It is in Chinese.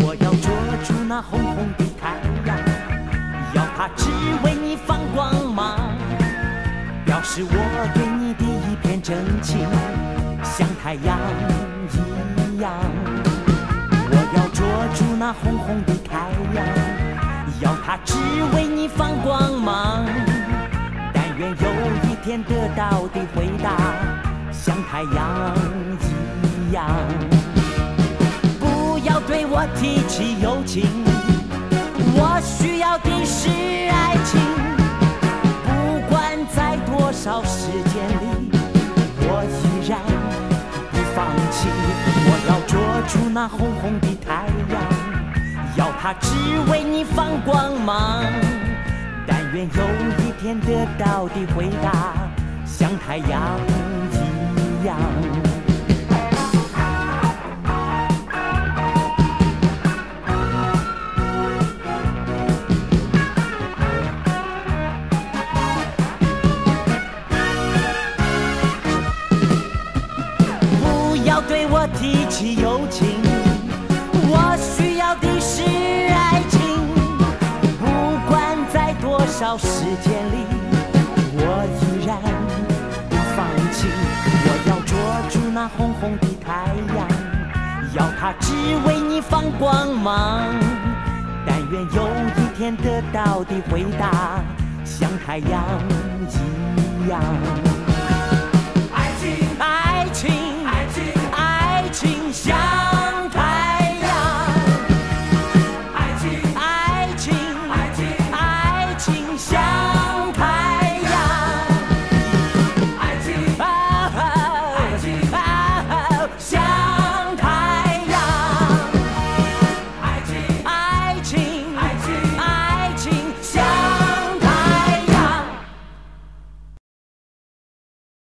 我要捉住那红红的太阳，要它。真情，像太阳一样。我要捉住那红红的太阳，要它只为你放光芒，但愿有一天得到的回答，像太阳一样。不要对我提起友情，我需要的是爱情。不管在多少时间里，出那红红的太阳，要它只为你放光芒。但愿有一天得到的回答，像太阳一样。提起友情，我需要的是爱情。不管在多少时间里，我依然不放弃。我要捉住那红红的太阳，要它只为你放光芒。但愿有一天得到的回答，像太阳一样。